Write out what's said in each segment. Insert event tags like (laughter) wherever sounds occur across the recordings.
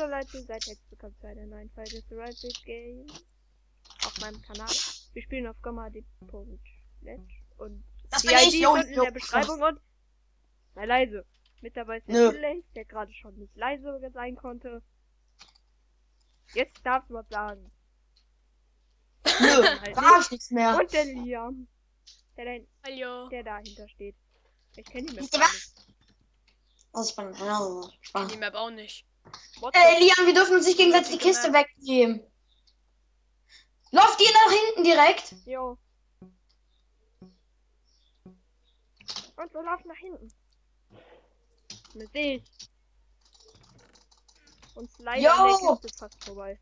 Hallo Leute, seid jetzt willkommen zu einer neuen Folge Survival Game auf meinem Kanal. Wir spielen auf gomma.net und Das die bin ID ich, jo, in der Beschreibung und sei leise. Mit dabei ist der Finlay, der gerade schon nicht leise sein konnte. Jetzt darfst du was sagen. Nö, (laughs) Halt nichts mehr. Und der Liam, der, da- Hallo. der dahinter steht. Ich kenne ihn Wisst jetzt ihr gar nicht. Was spannend. Ja, Die. Map auch nicht. What Ey, Liam, wir dürfen uns nicht gegenseitig die Kiste wegnehmen. Lauf dir nach hinten direkt. Jo. Und so lauf nach hinten. Mit ich. Und Slide Jo. Kiste fast vorbei.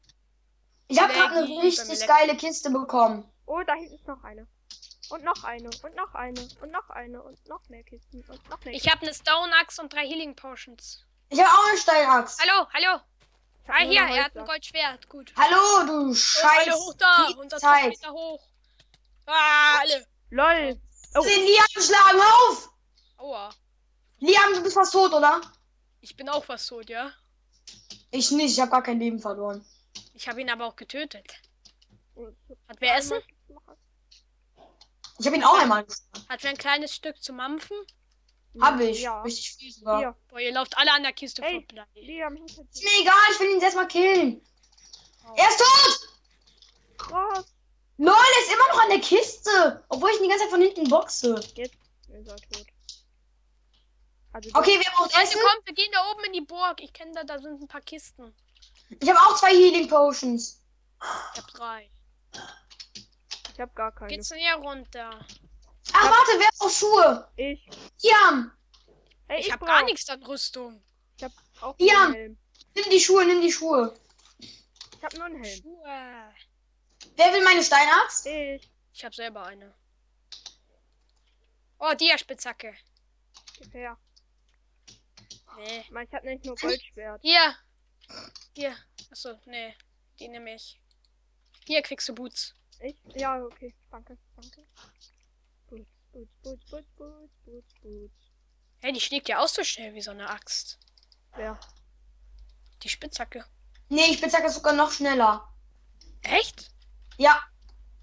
Ich habe gerade eine richtig geile Kiste bekommen. Oh, da hinten ist noch eine. Und noch eine. Und noch eine. Und noch eine. Und noch mehr Kisten. Und noch mehr Ich habe eine Stone Axe und drei Healing Potions. Ich habe auch eine Steinachs. Hallo, hallo. Ah, hier, er hat ein. Goldschwert. Gut. Hallo, du Oh, Scheiß. alle hoch da. Unser Zeit. hoch. Ah, alle. LOL. Oh, Den Liam schlagen auf. Aua. Liam, du bist fast tot, oder? Ich bin auch was tot, ja? Ich nicht, ich habe gar kein Leben verloren. Ich habe ihn aber auch getötet. Hat wer Essen? Ich habe ihn auch einmal. Hat wer ein kleines Stück zu mampfen? Hab ich. Ja. Richtig viel sogar. Hier. Boah, ihr lauft alle an der Kiste Ey. vorbei. Liam Ist mir egal, ich will ihn jetzt mal killen. Er ist tot! Krass. LOL, er ist immer noch an der Kiste. Obwohl ich ihn die ganze Zeit von hinten boxe. Jetzt ist er tot. Also Okay, wer braucht Leute, Essen? kommt, wir gehen da oben in die Burg. Ich kenne da, da sind ein paar Kisten. Ich habe auch zwei Healing Potions. Ich hab drei. ich hab gar keine. Geht's denn hier runter? Ach, warte, wer braucht Schuhe? Ich. Liam, Ey, Ich, hab brauch- gar nichts an Rüstung. Ich hab auch Ja. nur einen Helm. nimm die Schuhe, nimm die Schuhe. Ich hab nur einen Helm. Schuhe. Wer will meine Steinachs? Ich. Ich hab selber eine. Oh, Dia-Spitzhacke. Gib her. Nee. Ich, mein, ich hab nicht nur Goldschwert. Hier. Hier. Achso, nee. Die nehme ich. Hier kriegst du Boots. Ich? Ja, okay. Danke, danke. Boots, Boots, Boots, Boots, Boots, Boots, Boots. Hey, die schlägt ja auch so schnell wie so eine Axt. Wer? Die Spitzhacke. Nee, ich bezahre sogar noch schneller. Echt? Ja,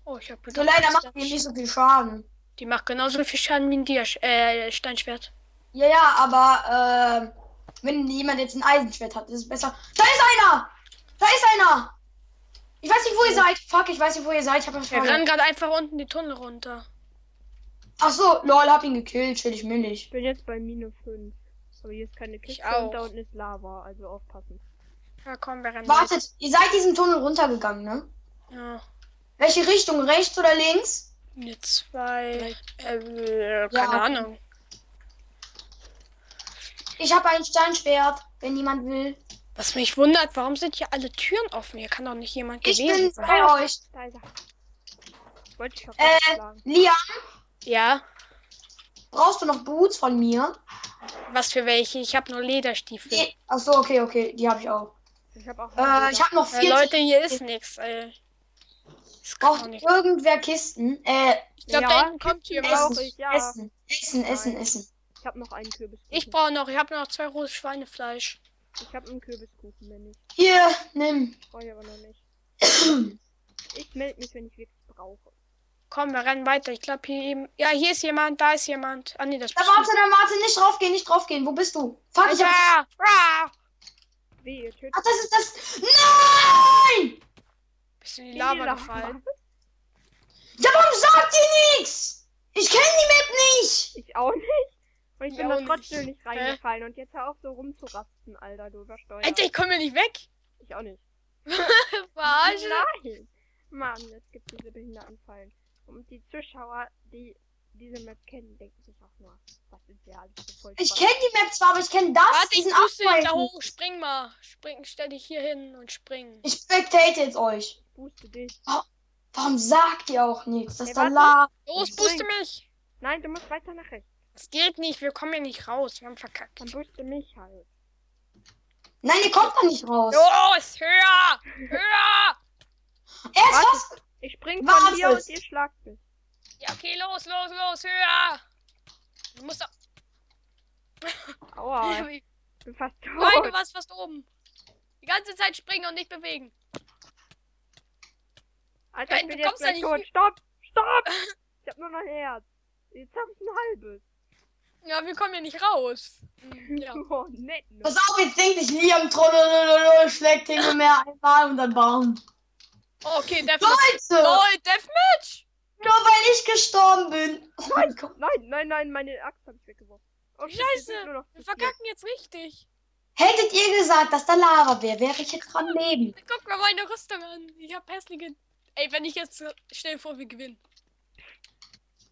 Oh, ich hab so gedacht, leider das macht ist- die nicht so viel Schaden. Die macht genauso viel Schaden wie ein Dia äh, Steinschwert. Ja, ja, aber äh, wenn jemand jetzt ein Eisenschwert hat, ist es besser. Da ist einer! Da ist einer! Ich weiß nicht, wo ihr seid. Fuck, ich weiß nicht, wo ihr seid. Ich hab Wir rennen gerade einfach unten die Tunnel runter. Ach so, lol, hab ihn gekillt. Chillig millig. Ich bin jetzt bei minus 5. Aber hier ist keine Kiste auch. und da unten ist Lava, also aufpassen. Ja, komm, wir rennen. Wartet, ihr seid diesen Tunnel runtergegangen, ne? Ja. Welche Richtung? Rechts oder links? Eine zwei. Äh, Ja, keine okay. Ahnung. Ich habe ein Steinschwert, wenn jemand will. Was mich wundert, warum sind hier alle Türen offen? Hier kann doch nicht jemand Ich gewesen bin sein. bei euch. Da ist er. Ich wollte dich Äh. Liam, Ja, brauchst du noch Boots von mir? was für welche? Ich habe nur Lederstiefel. Nee. Ach so, okay, okay, die habe ich auch. Ich hab auch. Äh, ich habe noch Äh, 40. Leute, hier ist nichts, doch Braucht nicht. irgendwer Kisten? Äh, Ich glaube, Ja, da hinten kommt brauch Essen, ich, ja. Essen, Essen, Essen, Nein. Essen. Ich hab noch einen Kürbis. Ich brauche noch, ich habe noch zwei rohes Schweinefleisch. Ich hab einen Kürbiskuchen, wenn ich. Hier, nimm. Brauche ich aber noch nicht. (clears throat) Ich melde mich, wenn ich wirklich brauche. Komm, wir rennen weiter. Ich glaube hier eben. Ja, hier ist jemand, da ist jemand. Ah nee, das Da warte, da warte, nicht draufgehen, nicht draufgehen. Wo bist du? Fuck, ich hab... Ah! Wie, ihr tötet Ach, das ist das... Nein! Bist du in die Lava Lava. gefallen? Ja, warum sagt ihr nichts? Ich kenne die Map nicht. Ich auch nicht. Und ich Ich bin da trotzdem nicht. nicht reingefallen. Und jetzt hör auf so rumzurasten, Alter, du übersteuerst. Alter, ich komme hier nicht weg. Ich auch nicht. (laughs) (laughs) Verarsche. Nein! Mann, es gibt diese behinderten Fallen. Und die Zuschauer, die diese Map kennen, denken sich auch nur, was sind wir alles für voll Ich kenne die Map zwar, aber ich kenne das, Warte, ich dich da hoch. Spring mal. Spring, stell dich hier hin und spring. Ich spectate jetzt euch. Booste dich. Warum sagt ihr auch nichts? Das Hey, ist da warte. la. Los, Ich booste mich. Nein, du musst weiter nach rechts. Das geht nicht, wir kommen hier nicht raus. Wir haben verkackt. Dann booste mich halt. Nein, ihr kommt da nicht raus. Los, höher! Höher! Er ist Warte. fast. Ich spring von hier und ihr schlagt mich. Ja, okay, los, los, los, höher! Du musst doch. (laughs) Aua, Nein, (laughs) ich bin fast tot. du warst fast oben. Die ganze Zeit springen und nicht bewegen. Alter, Nein, ich bin du jetzt gleich nicht tot. Stopp! Stopp! (laughs) Ich hab nur noch ein Herz. Jetzt hab ich ein halbes. Ja, wir kommen hier nicht raus. Ja. Oh, nett. Ne? Pass auf, jetzt denkt sich Liam Trollololol, schlägt Tingle mehr einmal und dann Baum. Okay, Deathmatch. Leute! Lol, Deathmatch. Nur weil ich gestorben bin. Oh mein Gott. Nein, nein, nein, meine Axt hab ich weggeworfen. Oh, Scheiße, Wir verkacken jetzt richtig. Hättet ihr gesagt, dass da Lava wäre, wäre ich jetzt dran leben. Guck mal meine Rüstung an. Ich hab hässliche. Ey, wenn ich jetzt. Dir vor, wir gewinnen.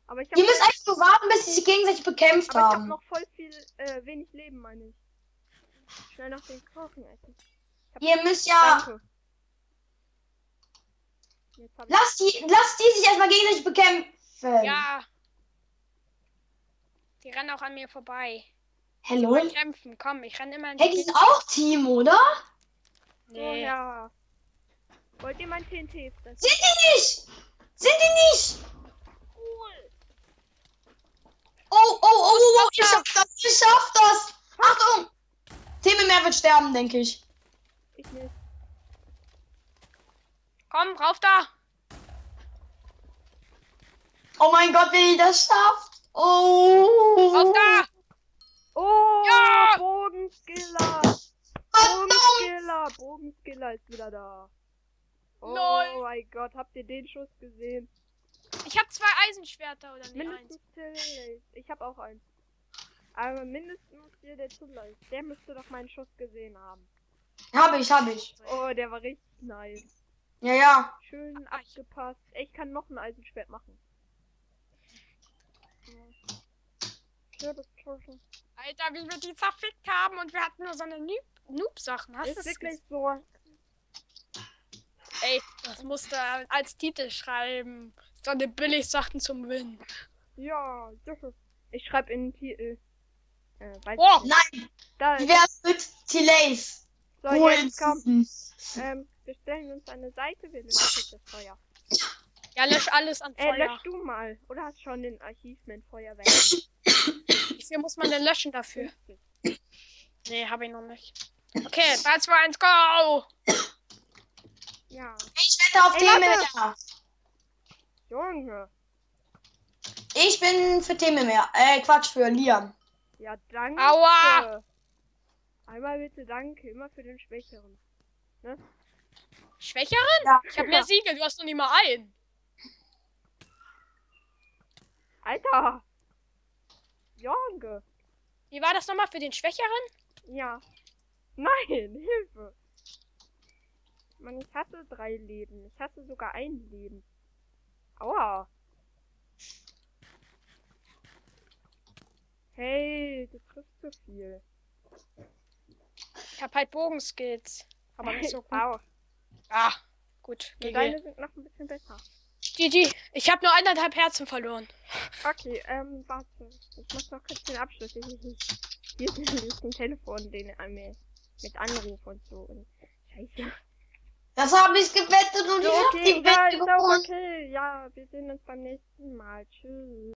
Aber ich hab, Ihr müsst eigentlich nur warten, bis sie sich gegenseitig bekämpft aber ich hab haben. noch voll viel, äh, wenig Leben, meine ich. Schnell noch den Knochen essen. Ihr müsst ja. Danke. Lasst die, lasst die sich erstmal gegenseitig bekämpfen. Ja. Die rennen auch an mir vorbei. Hello? Wollen kämpfen. Komm, ich renn immer an Hey, die sind auch Team, oder? Oh, Nee. ja. Wollt ihr mein TNT fressen? Sind die nicht? Sind die nicht? Cool. Oh, oh, oh, oh, oh, ich schaff das, ich schaff das. Achtung! Team mehr wird sterben, denke. Ich nicht. Komm, rauf da. Oh mein Gott, ihr das schafft. Oh. Rauf da. Oh, Ja! Bogenskiller. Bogenskiller. Bogenskiller ist wieder da. Oh Lol. mein Gott, habt ihr den Schuss gesehen? Ich hab zwei Eisenschwerter oder nee, eins. Mindestens Till Ich hab auch eins. Aber mindestens hier der ist. Der müsste doch meinen Schuss gesehen haben. Hab ich, hab ich. Oh, der war richtig nice. Ja, ja. Schön abgepasst. Ich kann noch ein Eisenschwert machen. Ja, das ist schon- Alter, wie wir die zerfickt haben und wir hatten nur so eine Noob- Noob-Sachen. Hast du Ist das wirklich so. Ey, das musste er als Titel schreiben. So eine Billig-Sachen zum Win. Ja, das ist. Ich schreibe in den Titel. Äh, Oh. Nein, Da, wie wär's mit T-Lace? So, Holen jetzt komm. Sie. Ähm, wir stellen uns an eine Seite, wir löschen das Feuer. Ja, lösch alles an Äh, Feuer. lösch du mal. Oder hast schon den Archiv mit Feuerwehr? Wie viel muss man denn löschen dafür? Nee, hab ich noch nicht. Okay, 3, 2, 1, go! Ja. Ich wette auf Ey, mehr. Junge. Ich bin für Team mehr. Äh, Quatsch, für Liam. Ja, danke. Aua! Einmal bitte danke, immer für den Schwächeren. Schwächeren? Ja. Ich hab mehr Siege, du hast noch nicht mal einen. Alter! Junge! Wie war das nochmal für den Schwächeren? Ja. Nein, (laughs) Hilfe! Mann, ich hasse drei Leben. Ich hasse sogar ein Leben. Aua! Hey, du triffst zu viel. Ich hab halt Bogenskills. Aber nicht so (laughs) gut. Au. Ah, gut. GG. Deine sind noch ein bisschen besser. GG. Ich hab nur eineinhalb Herzen verloren. Okay, ähm, warte. Ich muss noch kurz den Abschluss. (laughs) Hier ist ein Telefon, den er mir mit Anruf und so. Und Scheiße. Das habe ich gewettet und So, ich habe okay, die ja, Wette ist auch gewonnen. okay. Ja, wir sehen uns beim nächsten Mal. Tschüss.